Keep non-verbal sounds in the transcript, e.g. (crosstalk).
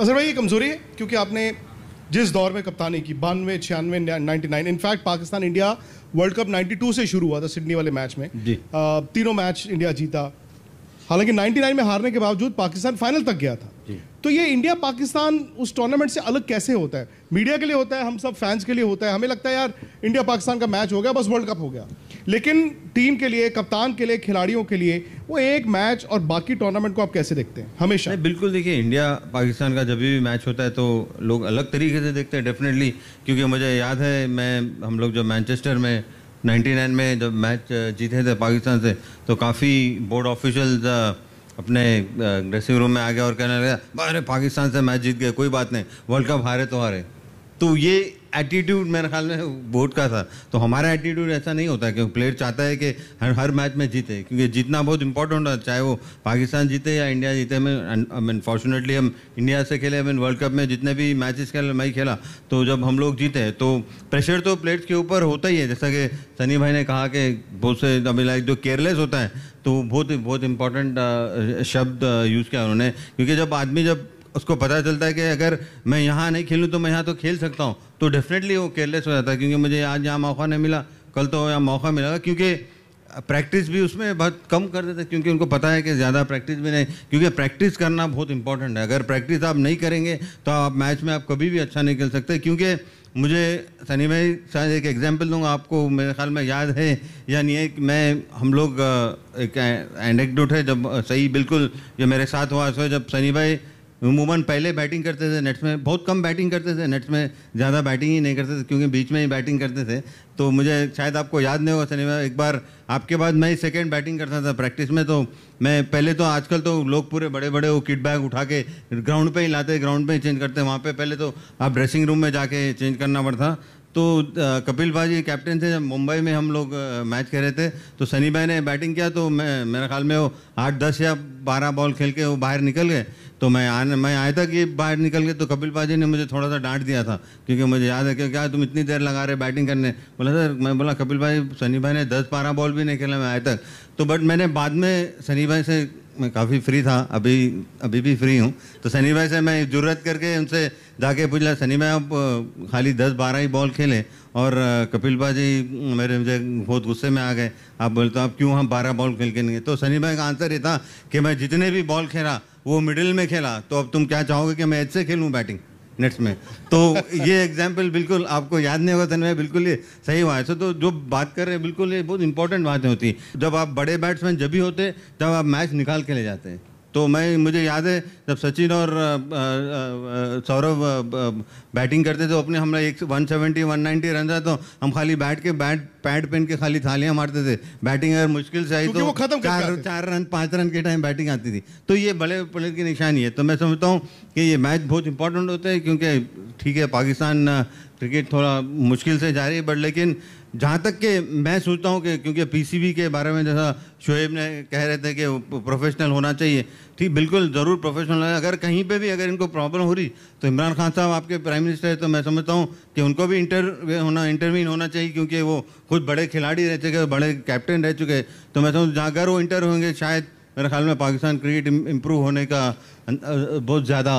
अजहर भाई ये कमज़ोरी है क्योंकि आपने जिस दौर में कप्तानी की बानवे छियानवे ninety nine in fact Pakistan India world cup 92 से शुरू हुआ था सिडनी वाले मैच में। जी। आ, तीनों मैच इंडिया जीता। हालाँकि 99 में हारने के बावजूद पाकिस्तान फाइनल तक गया था। तो ये इंडिया पाकिस्तान उस टूर्नामेंट से अलग कैसे होता है? मीडिया के लिए होता है हम सब फैंस के लिए होता है। हमें लगता है यार इंडिया पाकिस्तान का मैच हो गया बस वर्ल्ड कप हो गया। लेकिन टीम के लिए, कप्तान के लिए, खिलाड़ियों के लिए वो एक मैच और बाकी टूर्नामेंट को आप कैसे देखते हैं? हमेशा। बिल्कुल देखिए, इंडिया पाकिस्तान का जब भी मैच होता है तो लोग अलग तरीके से देखते हैं डेफिनेटली क्योंकि मुझे याद है, मैं, हम लोग जब मैनचेस्टर में 99 में जब मैच जीते थे पाकिस्तान से तो काफ़ी बोर्ड ऑफिशियल्स अपने ड्रेसिंग रूम में आ गया और कहने लगा, अरे, पाकिस्तान से मैच जीत गए, कोई बात नहीं वर्ल्ड कप हारे तो हारे। तो ये एटीट्यूड मेरे ख्याल में बोर्ड का था। तो हमारा एटीट्यूड ऐसा नहीं होता क्योंकि प्लेयर चाहता है कि हर हर मैच में जीते, क्योंकि जीतना बहुत इंपॉर्टेंट होता है, चाहे वो पाकिस्तान जीते या इंडिया जीते। मैं आई मीन फॉर्चुनेटली हम इंडिया से खेले आई मीन वर्ल्ड कप में जितने भी मैचेस खेले, मैं खेला। तो जब हम लोग जीते तो प्रेशर तो प्लेयर्स के ऊपर होता ही है। जैसा कि सनी भाई ने कहा कि बहुत से अभी लाइक जो केयरलेस होता है तो बहुत बहुत इंपॉर्टेंट शब्द यूज़ किया उन्होंने। क्योंकि जब आदमी जब उसको पता चलता है कि अगर मैं यहाँ नहीं खेलूँ तो मैं यहाँ तो खेल सकता हूँ। तो डेफिनेटली वो केयरलेस हो जाता है, क्योंकि मुझे आज यहाँ मौका नहीं मिला, कल तो यहाँ मौका मिलेगा, क्योंकि प्रैक्टिस भी उसमें बहुत कम कर देते हैं, क्योंकि उनको पता है कि ज़्यादा प्रैक्टिस भी नहीं, क्योंकि प्रैक्टिस करना बहुत इंपॉर्टेंट है। अगर प्रैक्टिस आप नहीं करेंगे तो आप मैच में आप कभी भी अच्छा नहीं खेल सकते, क्योंकि मुझे सनी भाई शायद एक एग्जांपल दूँगा, आपको मेरे ख्याल में याद है या नहीं है कि मैं, हम लोग एक एनेक्डोट है, जब सही, बिल्कुल जो मेरे साथ हुआ जब सनी भाई अमूमन पहले बैटिंग करते थे नेट्स में, बहुत कम बैटिंग करते थे, नेट्स में ज़्यादा बैटिंग ही नहीं करते थे, क्योंकि बीच में ही बैटिंग करते थे। तो मुझे शायद आपको याद नहीं होगा सनी एक बार आपके बाद मैं ही सेकेंड बैटिंग करता था प्रैक्टिस में तो मैं पहले तो आजकल तो लोग पूरे बड़े बड़े वो किट बैग उठा के ग्राउंड पे ही लाते ग्राउंड पे ही चेंज करते, वहाँ पे पहले तो आप ड्रेसिंग रूम में जाके चेंज करना पड़ता। तो कपिल भाजी कैप्टन थे, जब मुंबई में हम लोग मैच खेल रहे थे तो सनी भाई ने बैटिंग किया तो मैं, मेरे ख्याल में वो आठ, दस या बारह बॉल खेल के वो बाहर निकल गए। तो मैं आने, मैं आया था कि बाहर निकल के तो कपिल बाजी ने मुझे थोड़ा सा डांट दिया था, क्योंकि मुझे याद है कि क्या तुम इतनी देर लगा रहे बैटिंग करने? बोला, सर, मैं बोला, कपिल भाई, सनी भाई ने दस बारह बॉल भी नहीं खेला, मैं आया तक तो बट मैंने बाद में सनी भाई से, मैं काफ़ी फ्री था, अभी अभी भी फ्री हूँ। तो सनी भाई से मैं ज़रूरत करके उनसे जाके पूछ लिया, सनी भाई, आप खाली दस बारह ही बॉल खेले और कपिल बाजी मेरे मुझे बहुत गुस्से में आ गए। आप बोलते हो आप क्यों हम बारह बॉल खेल के नहीं तो सनी भाई का आंसर ये था कि मैं जितने भी बॉल खेला, वो मिडिल में खेला। तो अब तुम क्या चाहोगे कि मैं एज से खेलूँ बैटिंग, नेट्स में? तो (laughs) ये एग्ज़ाम्पल बिल्कुल आपको याद नहीं होगा तनवे बिल्कुल ये सही हुआ। है तो जो बात कर रहे हैं, बिल्कुल ये बहुत इंपॉर्टेंट बातें होती जब आप बड़े बैट्समैन जब भी होते तब आप मैच निकाल के ले जाते हैं। तो मैं मुझे याद है जब सचिन और सौरभ बैटिंग करते थे अपने हम एक one seventy one ninety run था तो हम खाली बैट के बैट पैड पेन के खाली थालियाँ मारते थे। बैटिंग अगर मुश्किल से आई तो खत्म चार चार रन पाँच रन के टाइम बैटिंग आती थी। तो ये बड़े प्लेयर की निशानी है। तो मैं समझता हूँ कि ये मैच बहुत इंपॉर्टेंट होते हैं क्योंकि ठीक है पाकिस्तान क्रिकेट थोड़ा मुश्किल से जा रही है बट लेकिन जहाँ तक कि मैं सोचता हूँ कि क्योंकि पीसीबी के बारे में जैसा शोएब ने कह रहे थे कि प्रोफेशनल होना चाहिए। ठीक, बिल्कुल ज़रूर प्रोफेशनल है। अगर कहीं पे भी अगर इनको प्रॉब्लम हो रही तो इमरान खान साहब आपके प्राइम मिनिस्टर है तो मैं समझता हूँ कि उनको भी इंटर होना इंटरवीन होना चाहिए, क्योंकि वो खुद बड़े खिलाड़ी रह चुके बड़े कैप्टन रह चुके तो मैं समझ, जहाँ अगर वो इंटर होंगे, शायद मेरे ख्याल में पाकिस्तान क्रिकेट इम्प्रूव होने का बहुत ज़्यादा